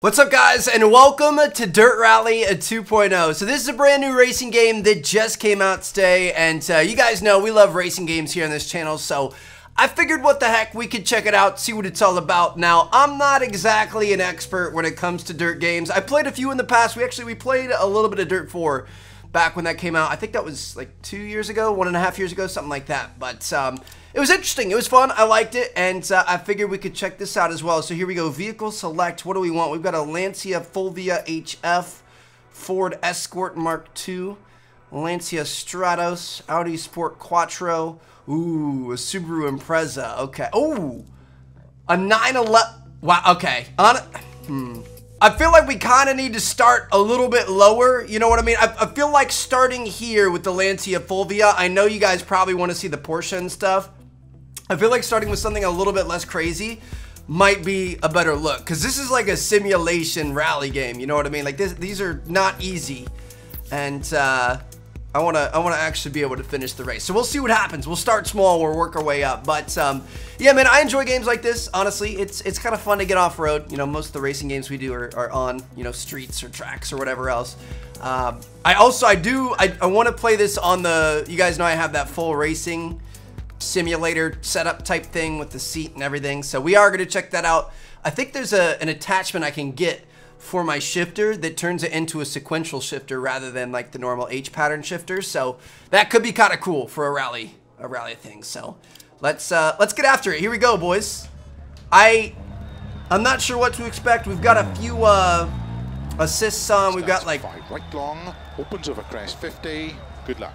What's up guys and welcome to Dirt Rally 2.0. So this is a brand new racing game that just came out today and uh, you guys know we love racing games here on this channel so I figured what the heck we could check it out, see what it's all about. Now I'm not exactly an expert when it comes to dirt games. I played a few in the past. We actually we played a little bit of Dirt 4 back when that came out. I think that was like two years ago, one and a half years ago, something like that. But um, it was interesting. It was fun. I liked it, and uh, I figured we could check this out as well. So here we go. Vehicle select. What do we want? We've got a Lancia Fulvia HF, Ford Escort Mark II, Lancia Stratos, Audi Sport Quattro. Ooh, a Subaru Impreza. Okay. Ooh, a 911. Wow. Okay. On. Hmm. I feel like we kind of need to start a little bit lower. You know what I mean? I, I, feel like starting here with the Lancia Fulvia. I know you guys probably want to see the Porsche and stuff. I feel like starting with something a little bit less crazy might be a better look because this is like a simulation rally game. You know what I mean? Like this, these are not easy, and uh, I want to I want to actually be able to finish the race. So we'll see what happens. We'll start small. We'll work our way up. But um, yeah, man, I enjoy games like this. Honestly, it's it's kind of fun to get off road. You know, most of the racing games we do are, are on you know streets or tracks or whatever else. Um, I also I do I, I want to play this on the. You guys know I have that full racing simulator setup type thing with the seat and everything. So we are going to check that out. I think there's a, an attachment I can get for my shifter that turns it into a sequential shifter rather than like the normal H pattern shifter. So that could be kind of cool for a rally, a rally thing. So let's uh, let's get after it. Here we go, boys. I I'm not sure what to expect. We've got a few uh, assists on. We've got like five right long, opens over crest 50. Good luck.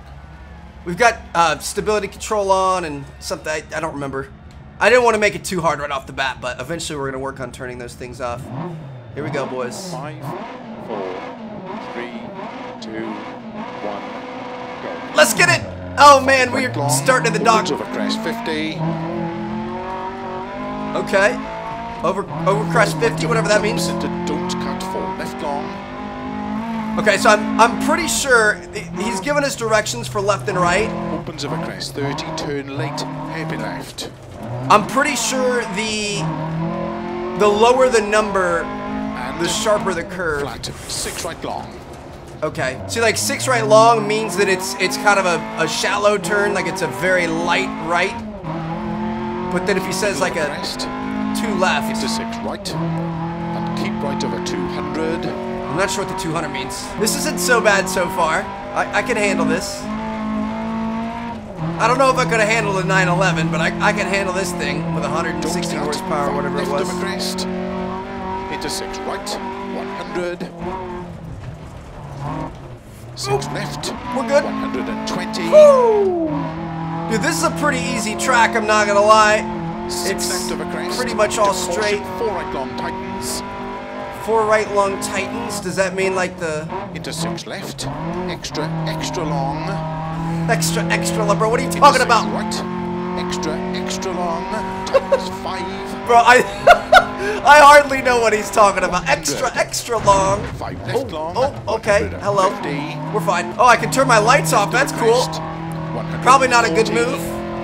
We've got uh, stability control on and something, I, I, don't remember. I didn't want to make it too hard right off the bat, but eventually we're going to work on turning those things off. Here we go, boys. Five, four, three, two, one, go. Let's get it! Oh man, we're starting in the dock. Over crest 50. Okay. Over over crest 50, whatever that means. Don't cut for left long. Okay, so I'm I'm pretty sure he's given us directions for left and right. Opens of a crest, 30, turn late, happy left. I'm pretty sure the the lower the number, the sharper the curve. Flat, six right long. Okay, see like six right long means that it's it's kind of a, a shallow turn, like it's a very light right. But then if he says like a two left. It's a six right, and keep right over 200. I'm not sure what the 200 means. This isn't so bad so far. I, I can handle this. I don't know if I could have handled a 911, but I, I can handle this thing with 160 horsepower whatever it was. Left of a crest. Into six right. 100. Six left. We're good. 120. Woo! Dude, this is a pretty easy track, I'm not gonna lie. Six it's left of a crest. pretty much all straight. Four right long tightens. Four right long tightens, does that mean like the... Into six left, extra, extra long. Extra, extra long, bro, what are you talking about? right, extra, extra long, five. Bro, I... I hardly know what he's talking about. Extra, extra long. Oh. Oh, okay. Hello. We're fine. Oh, I can turn my lights off. That's cool. Probably not a good move.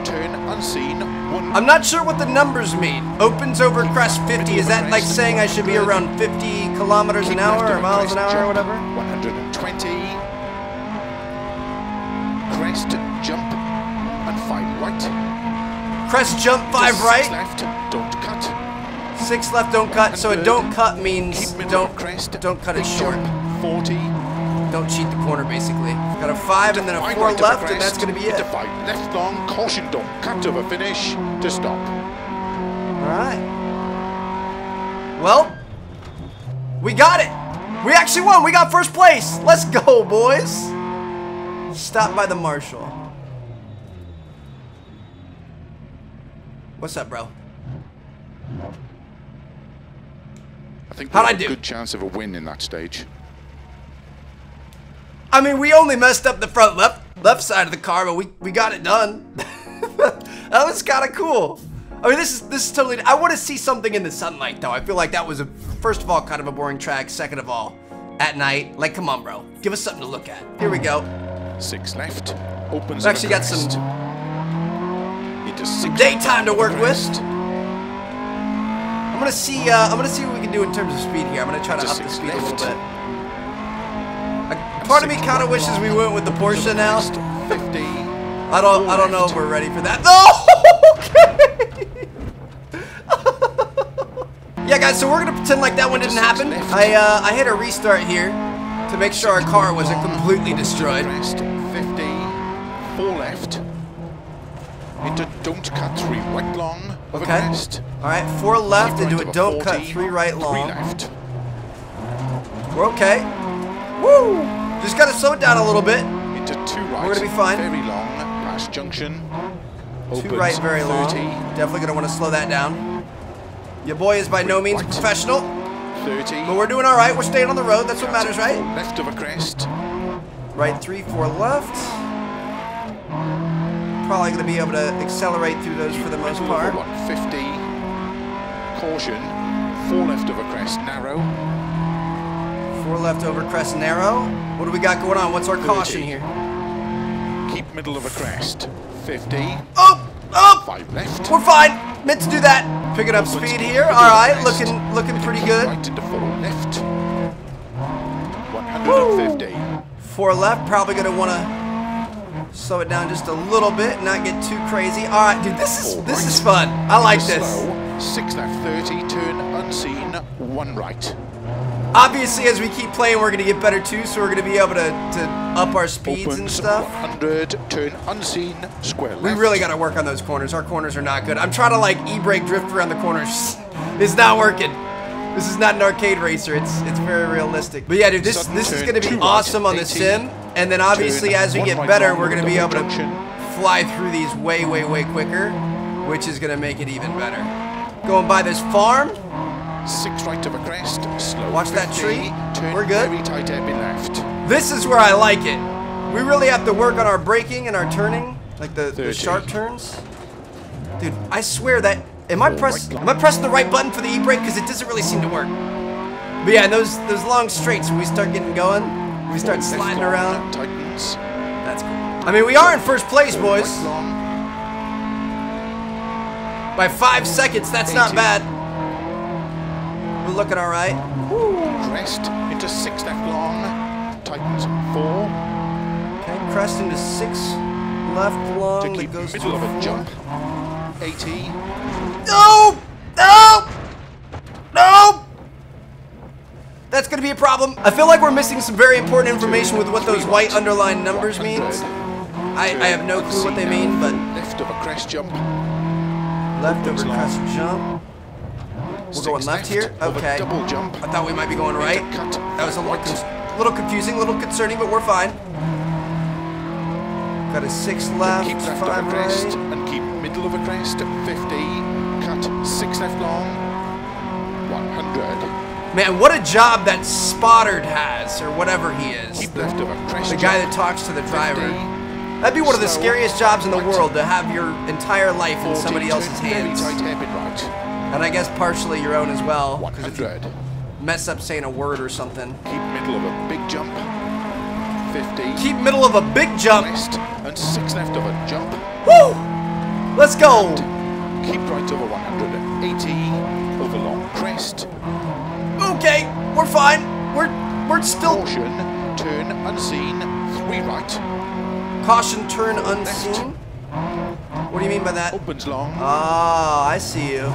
Turn unseen. I'm not sure what the numbers mean. Opens over crest 50. Is that like saying I should be around 50 kilometers an hour or miles an hour or whatever? 120. Crest, jump, and five right. Crest, jump, five right. Left. Six left, don't cut. So a don't cut means don't crest. don't cut it short. 40 don't cheat the corner, basically. Got a five and then a four left, and that's going to be it. five left long, caution, don't cut over finish to stop. All right. Well, we got it. We actually won. We got first place. Let's go, boys. Stop by the marshal. What's up, bro? Think How'd I do? a good chance of a win in that stage. I mean, we only messed up the front left left side of the car, but we, we got it done. that was kind of cool. I mean, this is this is totally. I want to see something in the sunlight, though. I feel like that was a first of all kind of a boring track. Second of all, at night. Like, come on, bro, give us something to look at. Here we go. Six left. Opens. We've actually got some Into six daytime to work with. I'm gonna see. Uh, I'm gonna see what we can do in terms of speed here. I'm gonna try to Into up the speed a little bit. I, part of me kind of wishes we went with the Porsche now. 50. I don't. I don't know if we're ready for that. No. Okay. yeah, guys. So we're gonna pretend like that one didn't happen. I uh, I hit a restart here to make sure our car wasn't completely destroyed. 50, four left. Into don't cut three right long Okay. All right, four left into of don't cut three right long. Three left. We're okay. Woo! Just gotta slow it down a little bit. Into two right. We're gonna be fine. Very long. Past junction. Two right, very 30, long. Definitely gonna want to slow that down. Your boy is by no means Right. professional, 30. but we're doing all right. We're staying on the road. That's what matters, right? Left of a crest. Right three, four left. Probably gonna be able to accelerate through those for the most Middle of a part. 150. Caution. Four left of a crest. Narrow. Four left over crest narrow. What do we got going on? What's our caution here? Keep middle of a crest. 50. Oh, oh, Five left. we're fine. Meant to do that. Picking up Opens speed here. All right, crest. looking looking pretty good. Right into four left. 150. Four left, probably gonna wanna slow it down just a little bit, not get too crazy. All right, dude, this is this is fun. I like this. Six left. 30. Turn unseen. One right. Obviously, as we keep playing, we're gonna get better too, so we're gonna be able to, to up our speeds and stuff. 100. Turn unseen. Square left. We really gotta work on those corners. Our corners are not good. I'm trying to like e-brake drift around the corners. it's not working. This is not an arcade racer. It's it's very realistic. But yeah, dude, this Sudden this is gonna be two right, awesome on the 80. sim. And then obviously, as we get right better, we're gonna be double able to fly through these way, way, way quicker, which is gonna make it even better. Going by this farm. Six right of a crest. Slow. Watch that tree. Turn We're good. Very tight left. This is where I like it. We really have to work on our braking and our turning, like the, the sharp turns. Dude, I swear that am I press right am I pressing the right button for the e-brake because it doesn't really seem to work. But yeah, those those long straights when we start getting going, we start sliding around. Tightens. That's cool. I mean, we are in first place, boys. By five seconds, that's not bad. We're looking all right. Crest into six left long. Tightens four. Okay, crest into six left long. To keep goes middle of a jump. 80. No! No! No! That's gonna be a problem. I feel like we're missing some very important information with what those white underlined numbers means. I, I have no clue what they mean, but Left of a crest jump. Left over crest jump. We're going left here? Okay. double jump. I thought we might be going right. That was a little, con- little confusing, a little concerning, but we're fine. Got a six left, keep left five of a crest right. and keep middle of a crest. 50. Cut six left long. 100. Man, what a job that spotter has, or whatever he is. Keep left of a crest. The guy that talks to the driver. 50. That'd be one of the scariest jobs in the world to have your entire life in somebody else's hands. Very tight hairpin right. And I guess partially your own as well. 'cause if you mess up saying a word or something. Keep middle of a big jump. 50. Keep middle of a big jump. And six left of a jump. Woo! Let's go. Keep right over 180. Over long crest. Okay, we're fine. We're we're still Caution. Turn unseen. Right. caution turn unseen. What do you mean by that? Opens long. Ah, I see you.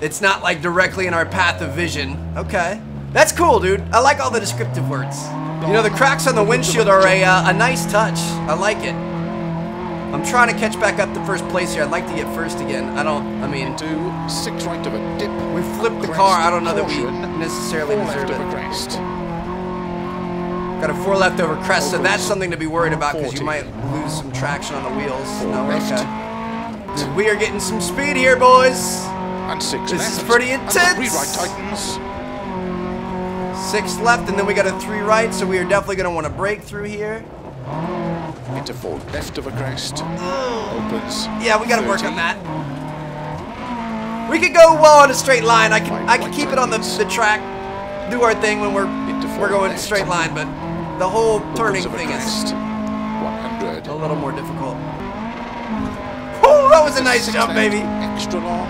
It's not like directly in our path of vision. Okay. That's cool, dude. I like all the descriptive words. You know, the cracks on the windshield are a, uh, a nice touch. I like it. I'm trying to catch back up to first place here. I'd like to get first again. I don't, I mean, Into six right of a dip. we flipped the car. I don't know that we necessarily deserve left of a it. Got a four left over crest, so that's something to be worried about because you might lose some traction on the wheels. No, okay. We are getting some speed here, boys. And six This left. is pretty intense. Six left, and then we got a three right, so we are definitely going to want to break through here. Into four left of a crest. Opens. Yeah, we got to work on that. We could go well on a straight line. I can I can keep it on the, the track, do our thing when we're we're going straight line, but the whole turning Opens of thing is crest. 100. a little more difficult. Oh, that was a nice Six jump, baby. Extra long.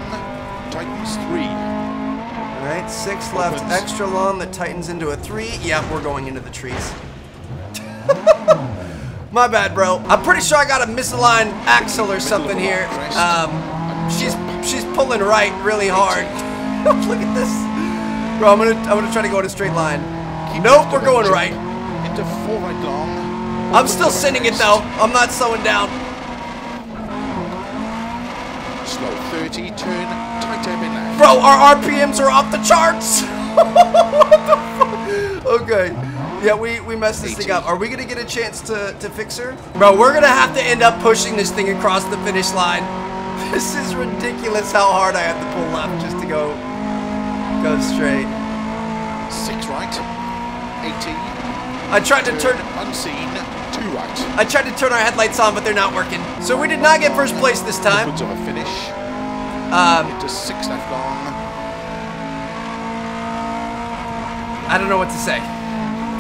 tightens three. All right, six left, extra long that tightens into a three. Yeah, we're going into the trees. My bad, bro. I'm pretty sure I got a misaligned axle or something here. Um, she's she's pulling right really hard. Look at this, bro. I'm gonna I'm gonna try to go in a straight line. Keep Nope, left we're going right. Four right long. I'm still sending it though. I'm not slowing down. Slow 30, turn, tight in left. Bro, our RPMs are off the charts. what the fuck? Okay. Yeah, we, we messed this thing up. Are we gonna get a chance to, to fix her? Bro, we're gonna have to end up pushing this thing across the finish line. This is ridiculous how hard I have to pull left just to go go straight. Six right, 80. I tried to turn unseen, two. I tried to turn our headlights on, but they're not working. So we did not get first place this time. Of a finish. Um, Into six left long. I don't know what to say.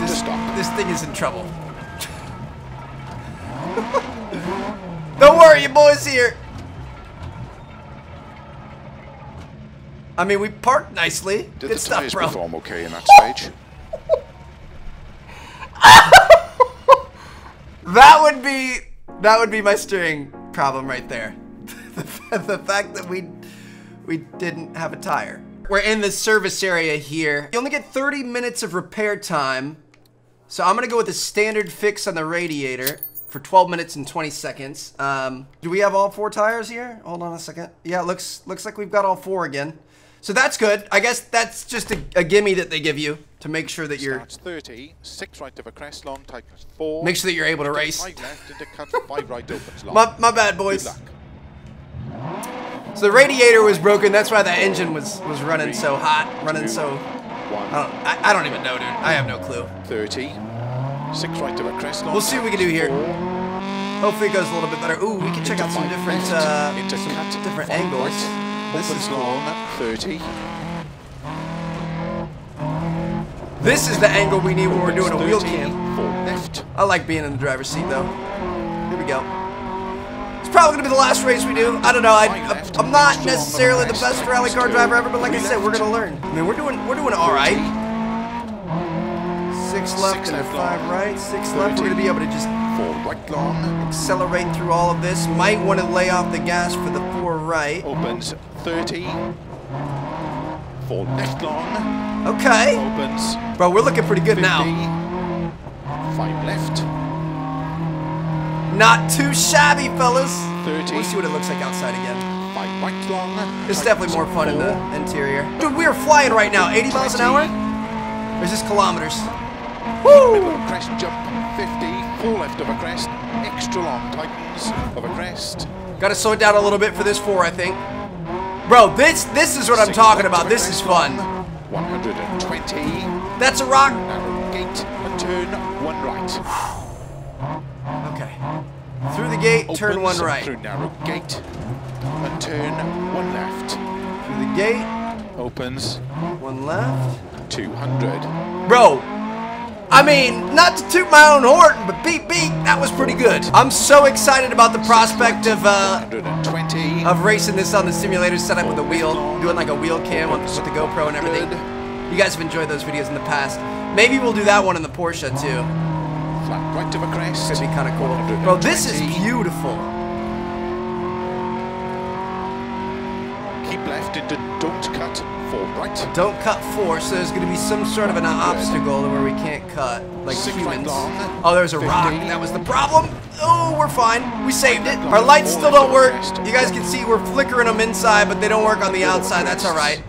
This, stop. this thing is in trouble. don't worry, your boy's here. I mean, we parked nicely. Did Good the stuff, bro. perform okay in that stage? That would be that would be my steering problem right there. the, the fact that we we didn't have a tire. We're in the service area here. You only get 30 minutes of repair time. So I'm gonna go with a standard fix on the radiator for 12 minutes and 20 seconds. Um, do we have all four tires here? Hold on a second. Yeah, it looks looks like we've got all four again. So that's good. I guess that's just a, a gimme that they give you to make sure that you're Starts 30, six right of a crest long, tightens four. make sure that you're able to race. Five left, into cut, five right opens long. My, my bad, Good boys. luck. So the radiator was broken. That's why that engine was was running so hot, running so. I don't. I, I don't even know, dude. I have no clue. 30, six right of a crest long. We'll see what we can do here. Hopefully it goes a little bit better. Ooh, we can check out some different uh, some different angles. This is long, 30. This is the angle we need when we're doing a wheel 30, cam. I like being in the driver's seat though. Here we go. It's probably gonna be the last race we do. I don't know. I, I'm- I'm not necessarily the best rally car driver ever, but like I said, we're gonna learn. I mean, we're doing we're doing all right. Six left and five right. Six left. We're gonna be able to just Four right long. accelerate through all of this. Might want to lay off the gas for the four right. Opens 30. Four left long. Okay. Opens Bro, we're looking pretty good 50. now. Five left. Not too shabby, fellas. 30. We'll see what it looks like outside again. Five right long. It's definitely more fun in the interior. Dude, we are flying right now. 80 miles an hour? Or is this kilometers? Middle Woo! of a crest jump. 50. Four left of a crest. Extra long tightens of a crest. Gotta slow it down a little bit for this four, I think. Bro, this this is what I'm talking about. This is fun. 120. That's a rock. Narrow gate. A turn. One right. Okay. Through the gate, turn one right. Through narrow gate. A turn. One left. Through the gate, Opens. one left. 200. Bro, I mean, not to toot my own horn, but beep beep, that was pretty good. I'm so excited about the prospect of uh of racing this on the simulator setup with a wheel, doing like a wheel cam with, the GoPro and everything. You guys have enjoyed those videos in the past. Maybe we'll do that one in the Porsche too. Flat right of a crest. Could be kind of cool. Bro, this is beautiful. Keep left into don't cut. Four right. Don't cut four, so there's going to be some sort of an obstacle where we can't cut, like Six humans. long. Oh, there's a rock. That was the problem. Oh, we're fine. We saved it. Our lights still don't work. You guys can see we're flickering them inside, but they don't work on the outside. That's all right.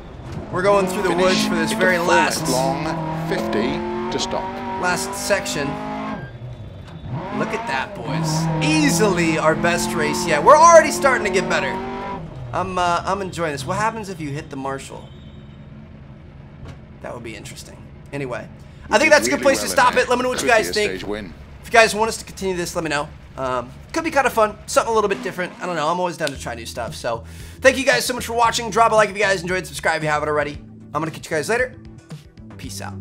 We're going through the woods for this very last long. 50 to stop. last section. Look at that, boys. Easily our best race yet. We're already starting to get better. I'm uh, I'm enjoying this. What happens if you hit the marshal? That would be interesting. Anyway, I think that's a good place well to stop it. Let me know what Could you guys think. Win. If you guys want us to continue this, let me know. Um, could be kind of fun, something a little bit different. I don't know. I'm always down to try new stuff. So, thank you guys so much for watching. Drop a like if you guys enjoyed. Subscribe if you haven't already. I'm gonna catch you guys later. Peace out.